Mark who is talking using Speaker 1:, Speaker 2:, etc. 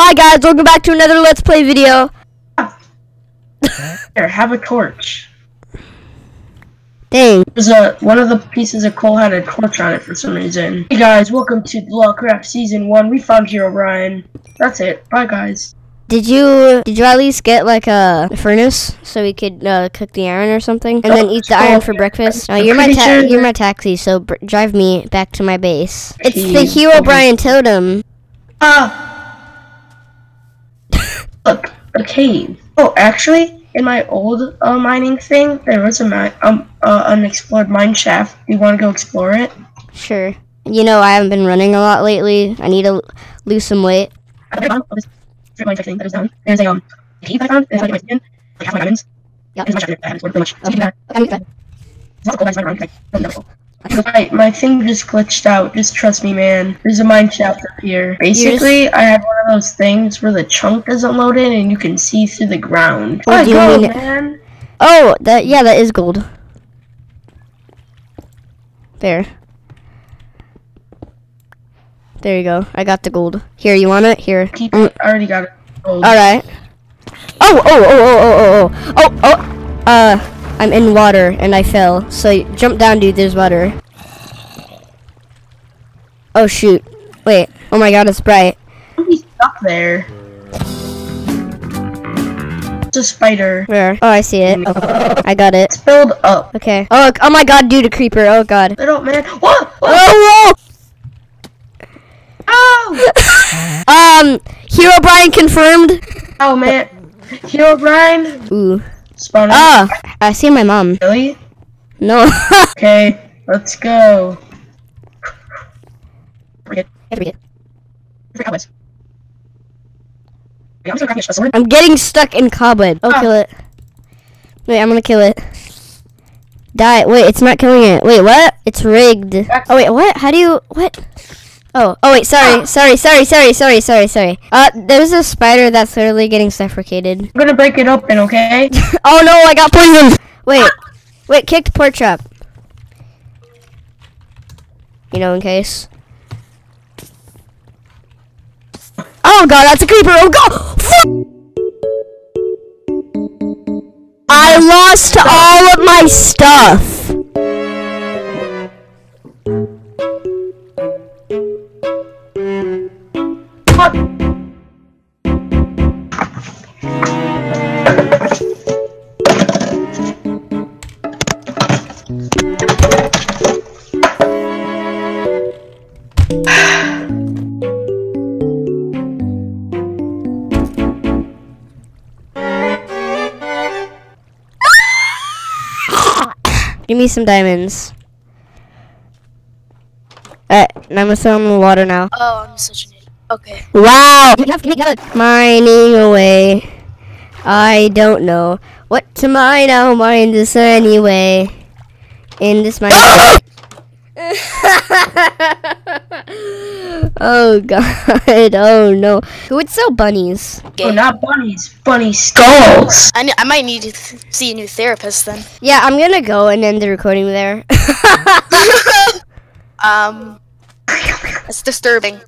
Speaker 1: Hi guys, welcome back to another Let's Play video.
Speaker 2: Here, have a torch.
Speaker 1: Dang.
Speaker 2: There's a one of the pieces of coal had a torch on it for some reason. Hey guys, welcome to Logcraft Season One. We found Herobrine. That's it. Bye guys.
Speaker 1: Did you did you at least get like a furnace so we could uh, cook the iron or something, and then eat the iron for breakfast?
Speaker 2: I'm
Speaker 1: you're my
Speaker 2: sure
Speaker 1: you're my taxi, so br- drive me back to my base. It's the Herobrine totem.
Speaker 2: Ah. A cave. Oh, actually, in my old uh, mining thing, there was a mi- um uh, unexplored mine shaft. You want to go explore it?
Speaker 1: Sure. You know I haven't been running a lot lately. I need to lose some weight.
Speaker 2: At the bottom of this strip mine thing that is down, there's a um cave I found. It's like my skin, like half my diamonds.
Speaker 1: Yeah.
Speaker 2: There's a bunch of diamonds, pretty much. So you can do that.
Speaker 1: I'm good.
Speaker 2: There's lots of gold mines running around. Like, no, no, no. My, my thing just glitched out. Just trust me, man. There's a mine shaft up here. Basically, I have one of those things where the chunk doesn't load in and you can see through the ground.
Speaker 1: Do you mean?
Speaker 2: man.
Speaker 1: Oh, that yeah, that is gold. There. There you go. I got the gold. Here, you want it? Here.
Speaker 2: Keep
Speaker 1: Mm,
Speaker 2: it. I already got it. Gold.
Speaker 1: All right. Oh, oh, oh, oh, oh, oh, oh, oh, oh. Uh, I'm in water and I fell. So jump down, dude. There's water. Oh shoot. Wait. Oh my God, it's bright.
Speaker 2: He's stuck there. It's a spider.
Speaker 1: Where? Oh, I see it. I got it.
Speaker 2: It's filled up.
Speaker 1: Okay. Oh, oh my God, dude, a creeper. Oh God.
Speaker 2: Little man. What? what?
Speaker 1: Oh,
Speaker 2: Oh!
Speaker 1: Um, Herobrine confirmed.
Speaker 2: Oh man. Herobrine.
Speaker 1: Ooh.
Speaker 2: Spawning.
Speaker 1: Ah, I see my mom.
Speaker 2: Really?
Speaker 1: No.
Speaker 2: Okay. Let's go. I'm
Speaker 1: getting stuck in cobweb. Oh,
Speaker 2: Ah.
Speaker 1: kill it. Wait, I'm gonna kill it. Die. Wait, it's not killing it. Wait, what? It's rigged. Oh, wait, what? How do you. What? Oh, oh, wait, sorry,
Speaker 2: Ah.
Speaker 1: sorry, sorry, sorry, sorry, sorry, sorry. Uh, there's a spider that's literally getting suffocated.
Speaker 2: I'm gonna break it open, okay?
Speaker 1: oh no, I got poisoned! Wait, wait, kicked pork chop. You know, in case. Oh god, that's a creeper! Oh god! I lost all of my stuff! Give me some diamonds. Eh, Alright, and I'm gonna throw them in the water now.
Speaker 3: Oh, I'm such an idiot. Okay.
Speaker 1: Wow! You have to make out! Mining away. I don't know what to mine. I'll mine this anyway. In this mine. oh god! Oh no! Who would sell bunnies?
Speaker 2: Oh, not bunnies. Bunny skulls.
Speaker 3: I, I might need to th- see a new therapist then.
Speaker 1: Yeah, I'm gonna go and end the recording there.
Speaker 3: Um, it's disturbing.